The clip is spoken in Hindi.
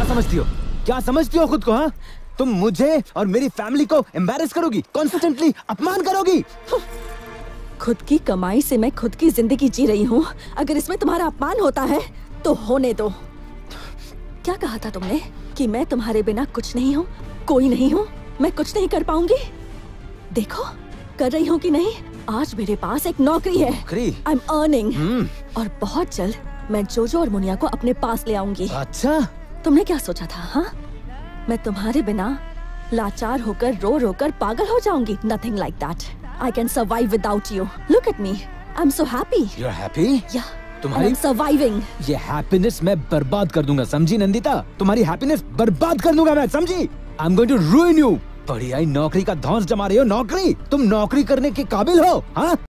क्या समझती हो? क्या समझती हो खुद को हाँ? तुम मुझे और मेरी फैमिली को एम्बेरस करोगी कॉन्स्टेंटली अपमान करोगी। खुद की कमाई से मैं खुद की ज़िंदगी जी रही हूँ। अगर इसमें तुम्हारा अपमान होता है तो होने दो। क्या कहा था तुमने कि मैं तुम्हारे बिना कुछ नहीं हूँ? कोई नहीं हूँ? मैं कुछ नहीं कर पाऊँगी? देखो कर रही हूँ कि नहीं? आज मेरे पास एक नौकरी है। आई एम अर्निंग और बहुत जल्द मैं जोजो और मुनिया को अपने पास ले आऊँगी। अच्छा। तुमने क्या सोचा था हाँ? मैं तुम्हारे बिना लाचार होकर रो रो कर पागल हो जाऊँगी। Nothing like that I can survive without you look at me I am so happy you are happy या तुम्हारी- सर्वाइविंग ये हैप्पीनेस मैं बर्बाद कर दूँगा समझी नंदिता? तुम्हारी हैप्पीनेस बर्बाद कर दूँगा मैं समझी? I am going to ruin you बढ़िया नौकरी का धौंस जमा रही हो नौकरी? तुम नौकरी करने के काबिल हो हाँ?